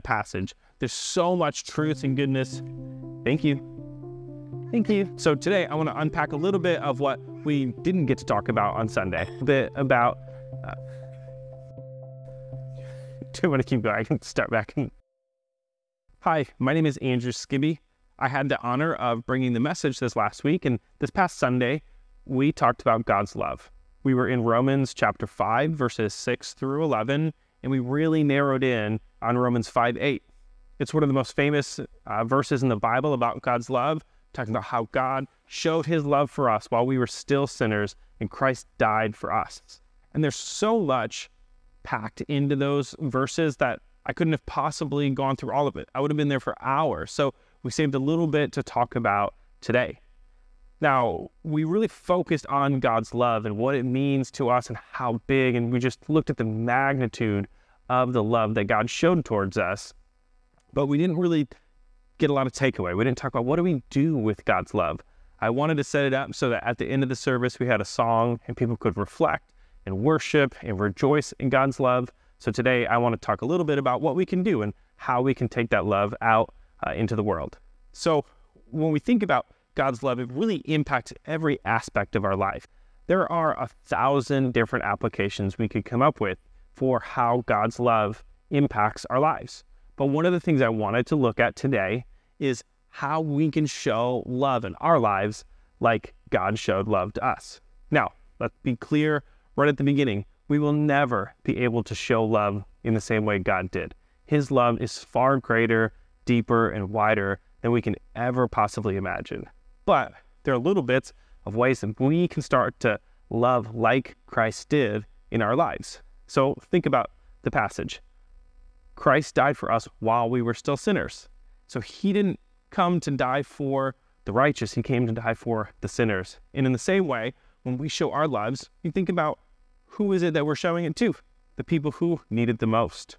passage. There's so much truth and goodness. Thank you. Thank you. So today I want to unpack a little bit of what we didn't get to talk about on Sunday. A bit about. Uh, do you want to keep going? I can start back. Hi, my name is Andrew Scibbe. I had the honor of bringing the message this last week, and this past Sunday we talked about God's love. We were in Romans chapter 5, verses 6 through 11, and we really narrowed in on Romans 5 8. It's one of the most famous uh, verses in the Bible about God's love, talking about how God showed his love for us while we were still sinners and Christ died for us. And there's so much packed into those verses that I couldn't have possibly gone through all of it. I would have been there for hours. So we saved a little bit to talk about today. Now, we really focused on God's love and what it means to us and how big, and we just looked at the magnitude of the love that God showed towards us. But we didn't really get a lot of takeaway. We didn't talk about what do we do with God's love. I wanted to set it up so that at the end of the service, we had a song and people could reflect and worship and rejoice in God's love. So today, I want to talk a little bit about what we can do and how we can take that love out uh, into the world. So when we think about God's love, it really impacts every aspect of our life. There are a thousand different applications we could come up with for how God's love impacts our lives. But one of the things I wanted to look at today is how we can show love in our lives like God showed love to us. Now, let's be clear right at the beginning we will never be able to show love in the same way God did. His love is far greater, deeper, and wider than we can ever possibly imagine. But there are little bits of ways that we can start to love like Christ did in our lives. So think about the passage. Christ died for us while we were still sinners. So he didn't come to die for the righteous, he came to die for the sinners. And in the same way, when we show our lives, you think about who is it that we're showing it to? The people who need it the most.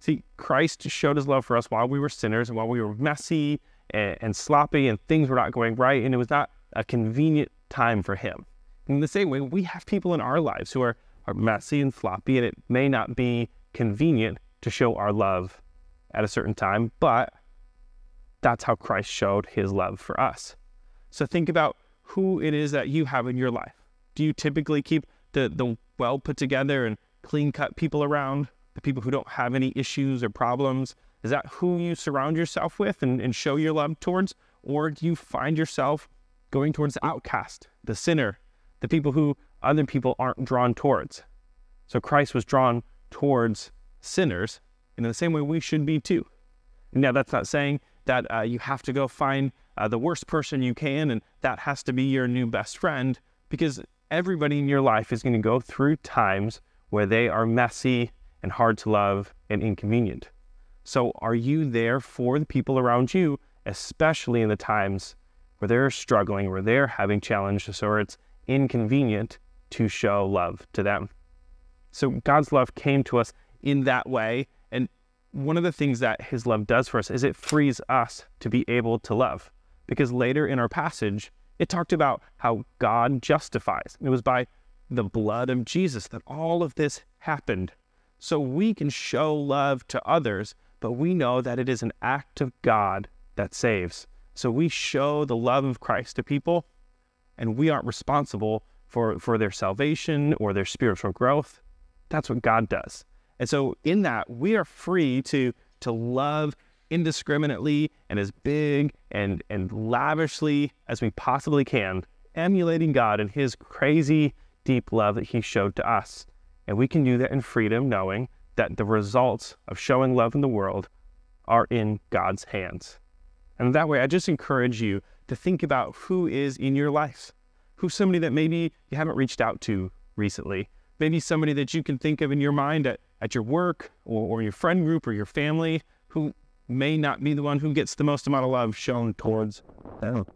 See, Christ showed his love for us while we were sinners and while we were messy and, and sloppy and things were not going right, and it was not a convenient time for him. In the same way, we have people in our lives who are, are messy and sloppy, and it may not be convenient to show our love at a certain time, but that's how Christ showed his love for us. So think about who it is that you have in your life. Do you typically keep the, the well put together and clean cut people around, the people who don't have any issues or problems? Is that who you surround yourself with and, and show your love towards? Or do you find yourself going towards the outcast, the sinner, the people who other people aren't drawn towards? So Christ was drawn towards sinners, and in the same way we should be too. Now, that's not saying that uh, you have to go find uh, the worst person you can and that has to be your new best friend, because everybody in your life is going to go through times where they are messy and hard to love and inconvenient. So, are you there for the people around you, especially in the times where they're struggling, where they're having challenges, or it's inconvenient to show love to them? So, God's love came to us in that way. And one of the things that His love does for us is it frees us to be able to love. Because later in our passage, it talked about how God justifies. It was by the blood of Jesus that all of this happened. So we can show love to others but we know that it is an act of God that saves. So we show the love of Christ to people, and we aren't responsible for, for their salvation or their spiritual growth. That's what God does. And so in that, we are free to, to love indiscriminately and as big and, and lavishly as we possibly can, emulating God and his crazy deep love that he showed to us. And we can do that in freedom, knowing that the results of showing love in the world are in God's hands. And that way, I just encourage you to think about who is in your life. Who's somebody that maybe you haven't reached out to recently? Maybe somebody that you can think of in your mind at, at your work or, or your friend group or your family who may not be the one who gets the most amount of love shown towards them.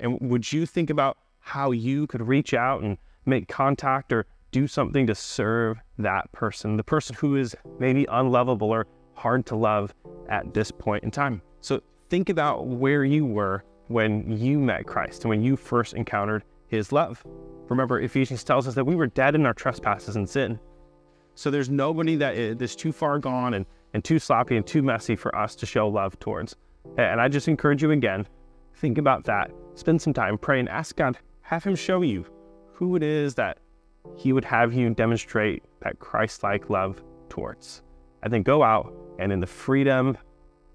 And would you think about how you could reach out and make contact or do something to serve that person, the person who is maybe unlovable or hard to love at this point in time. So think about where you were when you met Christ and when you first encountered his love. Remember, Ephesians tells us that we were dead in our trespasses and sin. So there's nobody that is too far gone and, and too sloppy and too messy for us to show love towards. And I just encourage you again, think about that. Spend some time, pray, and ask God, have Him show you who it is that He would have you demonstrate that Christ like love towards. And then go out and in the freedom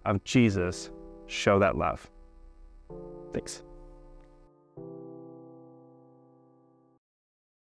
of Jesus, show that love. Thanks.